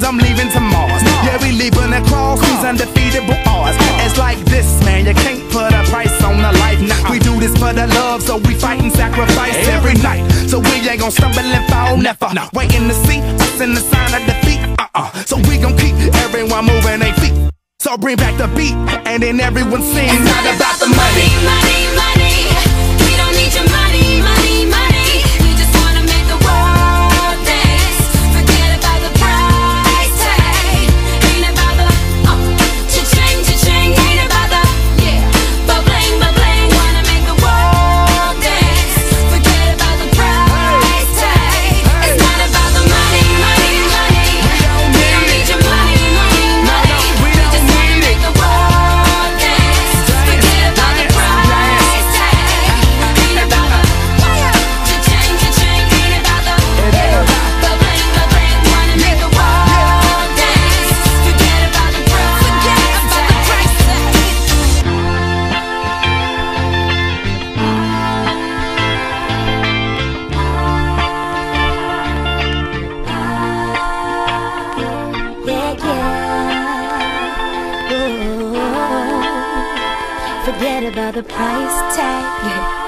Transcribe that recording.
30 I'm leaving to Mars. Yeah, we leaving across these undefeatable odds. It's like this, man, you can't put a price on a life. Nah, we do this for the love, so we fight and sacrifice every night. So we ain't gonna stumble and fall, never. Waiting to see us in the sign of defeat. Uh-uh. So we gon' keep everyone moving their feet. So bring back the beat, and then everyone sings. It's not about the money, money, forget about the price tag.